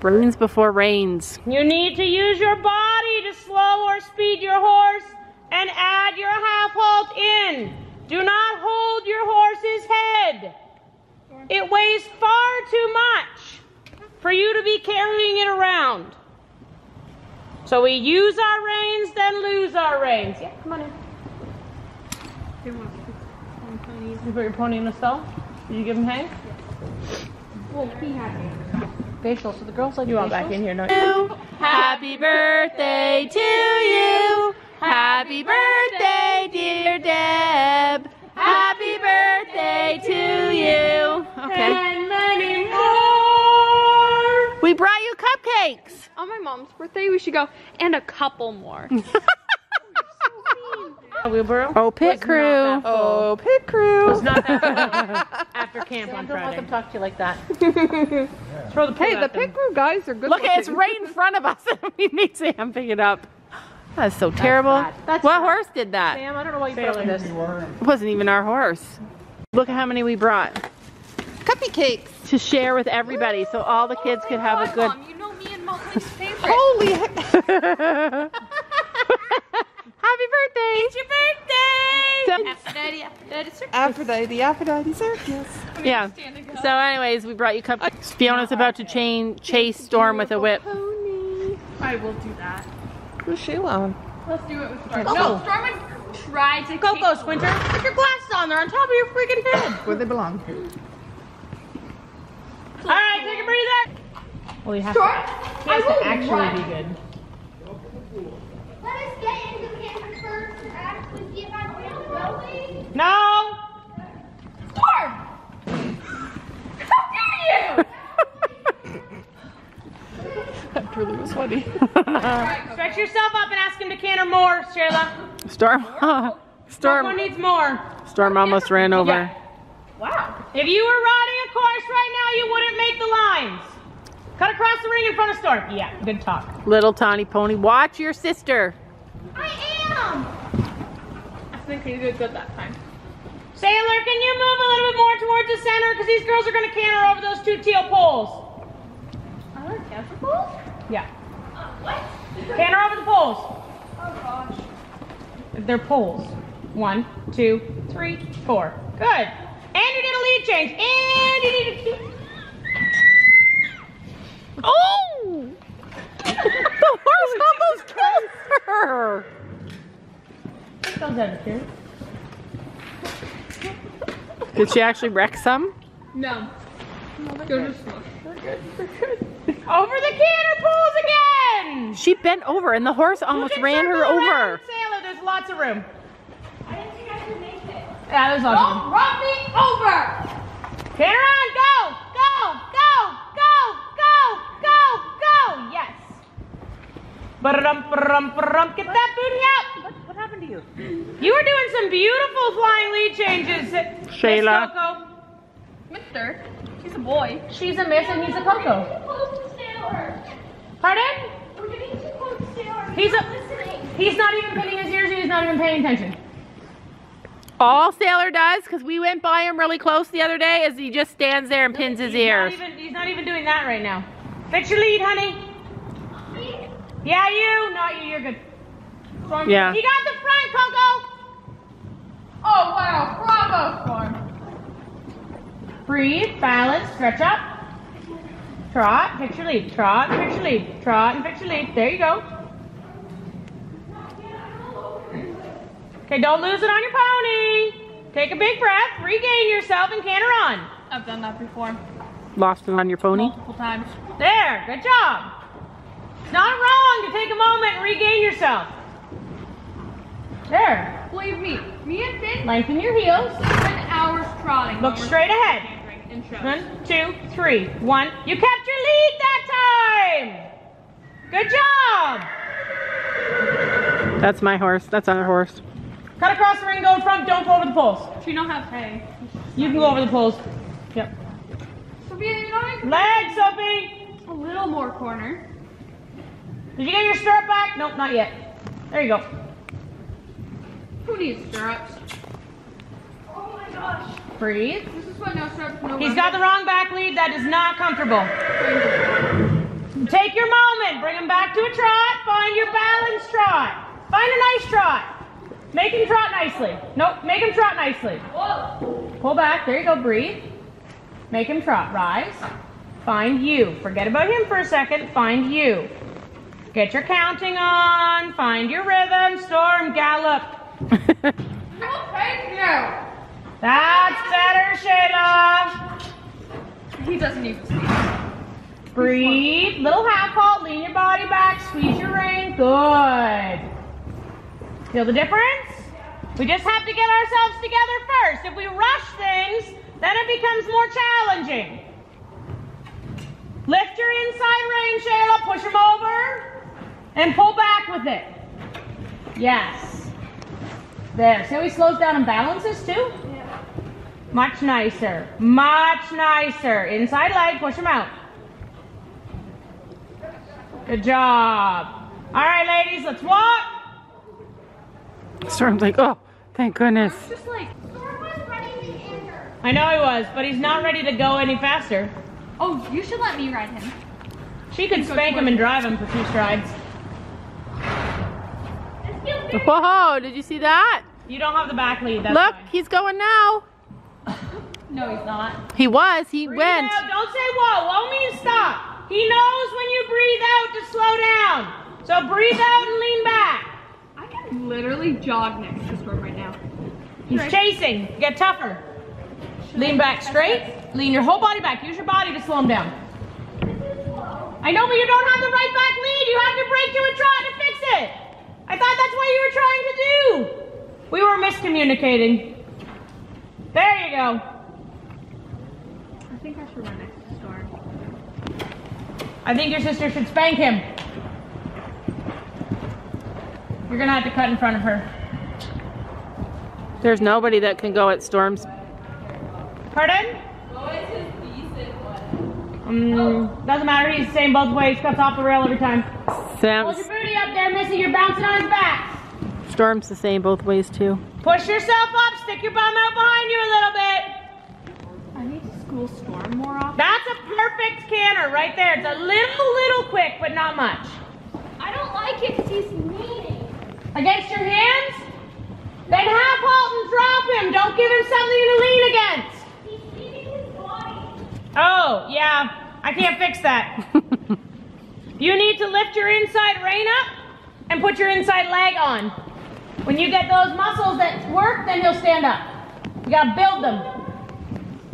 Brains before reins. You need to use your body to slow or speed your horse and add your half halt in. Do not hold your horse's head. It weighs far too much for you to be carrying it around. So we use our reins, then lose our reins. Yeah, come on in. You put your pony in the stall? Did you give him hay? Well, he had it. Facial, so the girls like you want back in here, don't? Happy birthday to you. Happy birthday, dear Deb. Happy birthday to you. Okay. And many more. We brought you cupcakes. On my mom's birthday, we should go. And a couple more. Wheelbarrow? Oh, pit crew. Oh, pit crew. It's not that after camp on Friday. Don't let Friday. them talk to you like that. Throw the Hey, the at them. pit crew guys are good Look, it's right in front of us. we need Sam pick it up. That's so terrible. bad. That's what bad. horse did that? Sam, I don't know why you feel like this. It wasn't even our horse. Look at how many we brought Cuppy cakes. to share with everybody so all the kids could have a good. Mom, you know me and Molly's favorite. Holy. Happy birthday! It's your birthday! So- Aphrodite, Aphrodite, circus. Aphrodite, Aphrodite circus. yeah. So, anyways, we brought you cupcakes. Fiona's about to chain chase Storm with a whip. Pony. I will do that. Who's she on? Let's do it with Storm. Go. No, Storm would try to Go, keep- go, Squinter. Put your glasses on. They're on top of your freaking head. Where they belong. All right, take a breather. Well, you have Storm, to, has I will to actually run. be good. Let us get into the camper first and actually see if I'm going. No. Storm! How dare you! That truly was funny. Stretch yourself up and ask him to canter more, Shayla. Storm. Someone Storm. needs more. Storm almost ran over. Yeah. Wow. If you were riding a course right now, you wouldn't make the lines. Cut across the ring in front of Storm. Yeah, good talk. Little tawny pony. Watch your sister. I am! I think he did good that time. Sailor, can you move a little bit more towards the center? Because these girls are going to canter over those two teal poles. Are there cancer balls? Yeah. What? Canter over the poles. Oh gosh. They're poles. One, two, three, four. Good. And you did a lead change. And you need to keep. Oh! the horse almost killed her. Those out of here. Did she actually wreck some? No. Go to slow. Over the canter poles again. She bent over and the horse almost ran her over. Sailor, there's lots of room. I didn't think I could make it. Yeah, there's lots of room. Don't run me over! Canter on, go, go, go, go, go, go, go. Yes. Ba-da-dum, ba-da-dum, ba-da-dum. Get that booty up. What, what happened to you? You were doing some beautiful flying lead changes. Shayla. Coco. Mister, he's a boy. She's a miss and he's a Coco. Too close to Sailor. Pardon? We're getting too close to Sailor. He's not a- listening. He's not even pinning his ears and he's not even paying attention. All Sailor does, because we went by him really close the other day, is he just stands there and pins his ears. Not even, he's not even doing that right now. Fix your lead, honey. Yeah, you. Not you. You're good. Yeah. You got the front, Coco. Oh wow, bravo, Storm. Breathe, balance, stretch up. Trot, fix your lead. Trot, fix your lead. Trot and fix your lead. There you go. Okay, don't lose it on your pony. Take a big breath, regain yourself, and canter on. I've done that before. Lost it on your pony? Multiple times. There, good job. It's not wrong to take a moment and regain yourself. There. Believe me, me and Finn Lengthen your heels. spend hours trotting. Look straight ahead. Cantering In. One, two, three. One. You kept your lead that time. Good job. That's my horse. That's our horse. Cut across the ring, go in front. Don't go over the poles. She don't have hay. You can go over the poles. Yep. Sophia, you know I Leg, Sophie. a little more corner. Did you get your stirrup back? Nope, not yet. There you go. Who needs stirrups? Oh my gosh. Breathe. This is what no stirrups, no He's got the wrong back lead. That is not comfortable. take your moment. Bring him back to a trot. Find your balance trot. Find a nice trot. Make him trot nicely. Nope, make him trot nicely. Whoa. Pull back. There you go. Breathe. Make him trot. Rise. Find you. Forget about him for a second. Find you. Get your counting on. Find your rhythm. Storm, gallop. No, thank you. That's better, Shayla. He doesn't even speak. Breathe. Little half halt. Lean your body back. Squeeze your rein. Good. Feel the difference? We just have to get ourselves together first. If we rush things, then it becomes more challenging. Lift your inside rein, Shayla. Push him over and pull back with it. Yes. There. See how he slows down and balances too? Much nicer. Much nicer. Inside leg, push him out. Good job. All right, ladies, let's walk. Storm's like, oh, thank goodness. Just like, Storm was ready to. I know he was, but he's not ready to go any faster. oh, you should let me ride him. She could spank him and drive him for two strides. Let's Whoa, did you see that? You don't have the back lead. That's Look, fine. he's going now. No, he's not. He was, he Breathe went. out. Don't say whoa. Whoa means stop. He knows when you breathe out to slow down. So breathe out and lean back. I can literally jog next to Storm right now. He's chasing. Get tougher. Lean back straight. Lean your whole body back. Use your body to slow him down. I know, but you don't have the right back lead. You have to break to a trot to fix it. I thought that's what you were trying to do. We were miscommunicating. There you go. I think I should run next to Storm. I think your sister should spank him. You're gonna have to cut in front of her. There's nobody that can go at Storm's. Pardon? Um, doesn't matter. He's the same both ways. Cuts off the rail every time. Hold Sam's, your booty up there, Missy. You're bouncing on his back. Storm's the same both ways too. Push yourself up. Stick your bum out behind you a little bit. I need to school Storm. That's a perfect canter right there. It's a little, little quick, but not much. I don't like it because he's leaning. Against your hands? Then half halt and drop him. Don't give him something to lean against. He's leaning his body. Oh, yeah. I can't fix that. You need to lift your inside rein up and put your inside leg on. When you get those muscles that work, then he'll stand up. You gotta build them.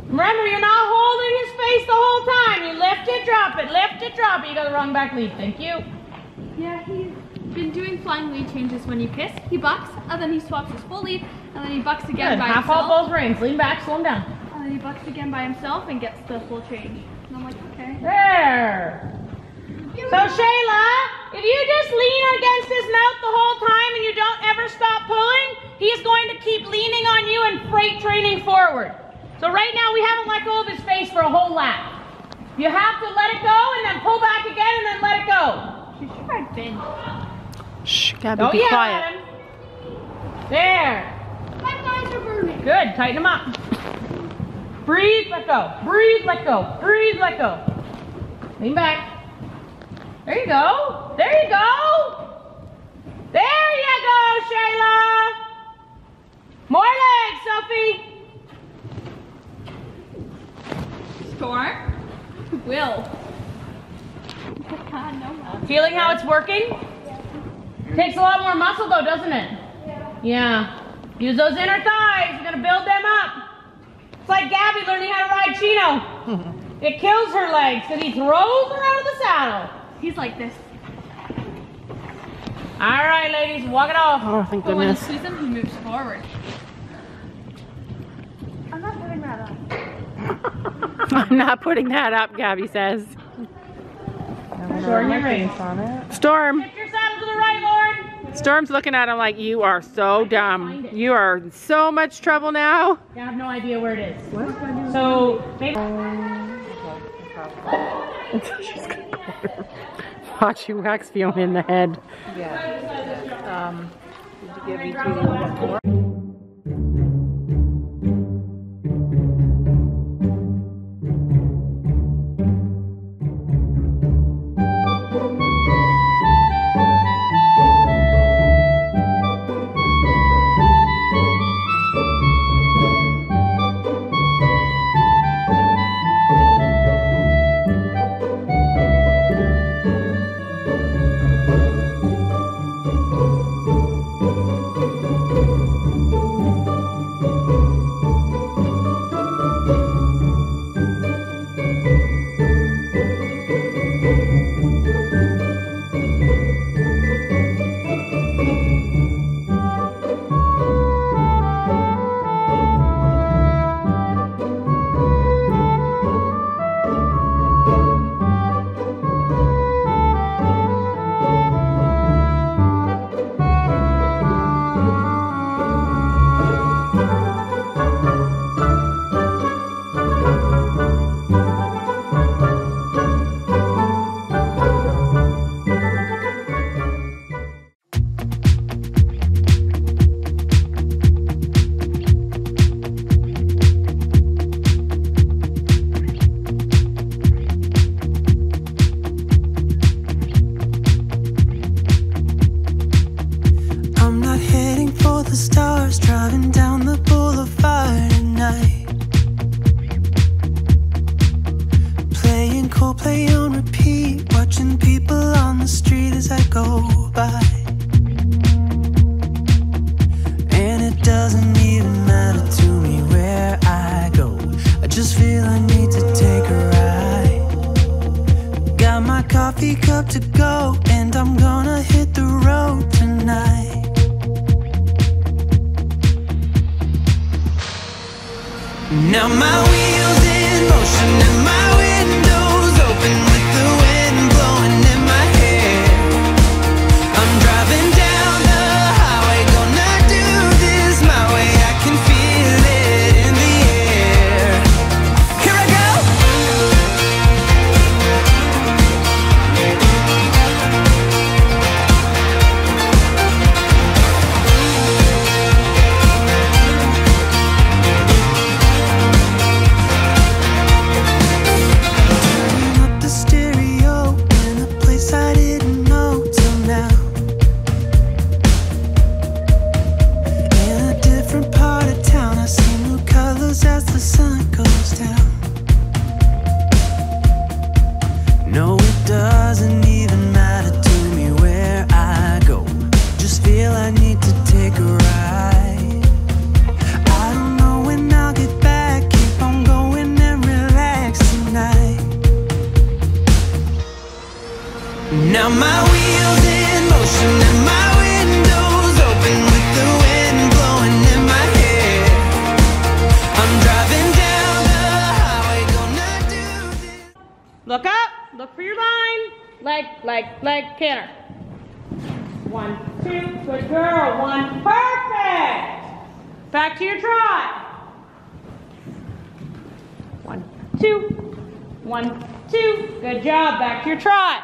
Remember, you're not holding his face the whole time. You lift it, drop it, lift it, drop it. You got the wrong back lead. Thank you. Yeah, he's been doing flying lead changes when you kiss. He bucks, and then he swaps his full lead, and then he bucks again Good. by Half himself. both reins. Lean back, slow him down. And then he bucks again by himself and gets the full change. And I'm like, okay. There. So Shayla, if you just lean against his mouth the whole time and you don't ever stop pulling, he's going to keep leaning on you and freight training forward. So right now we haven't let go of his face for a whole lap. You have to let it go and then pull back again and then let it go. She should ride Finn. Shh, Gabby, Don't be oh, yell quiet. at him. There. My eyes are burning. Good. Tighten them up. Breathe, let go. Breathe, let go. Breathe, let go. Lean back. There you go. There you go. There you go, Shayla. More legs, Sophie. Storm? Will. God, no, no. Feeling how it's working? Takes a lot more muscle though, doesn't it? Yeah. Use those inner thighs. You're gonna build them up. It's like Gabby learning how to ride Chino. it kills her legs because he throws her out of the saddle. He's like this. All right, ladies, walk it off. Oh, thank But when you goodness. squeeze him, he moves forward. I'm not putting that up. I'm not putting that up, Gabby says. Shorten your reins. on it. Storm. Shift your saddle to the right, Lord. Storm's looking at him like, you are so dumb. You are in so much trouble now. I have no idea where it is. So maybe. Watch you wax Fiona in the head. Yeah. Um, Now my wheels Now my wheels in motion and my windows open with the wind blowing in my hair. I'm driving down the highway, gonna do this. Look up. Look for your line. Leg, leg, leg, canter. One, two. Good girl. One. Perfect. Back to your trot. One, two. One, two. Good job. Back to your trot.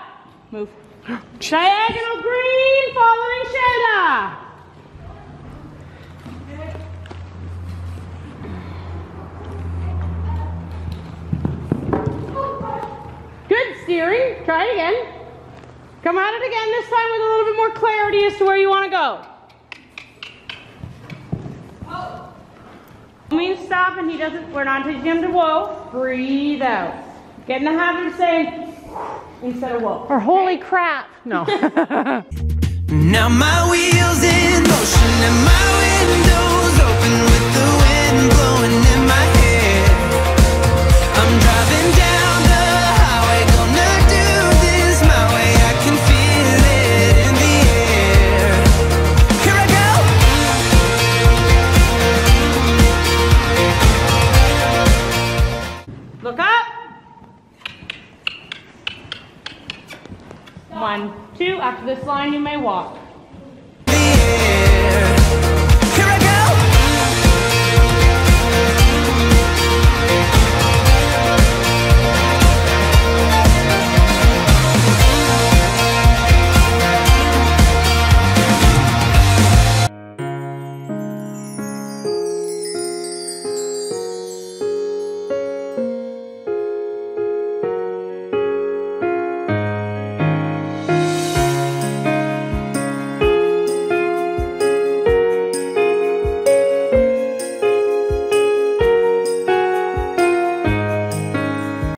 Move. Diagonal green following Shayla. Good steering. Try it again. Come at it again, this time with a little bit more clarity as to where you want to go. Oh. Means stop and he doesn't, we're not teaching him to whoa. Breathe out. Get in the habit of saying instead of whoa. Or holy crap. No. Now my wheels in motion and my windows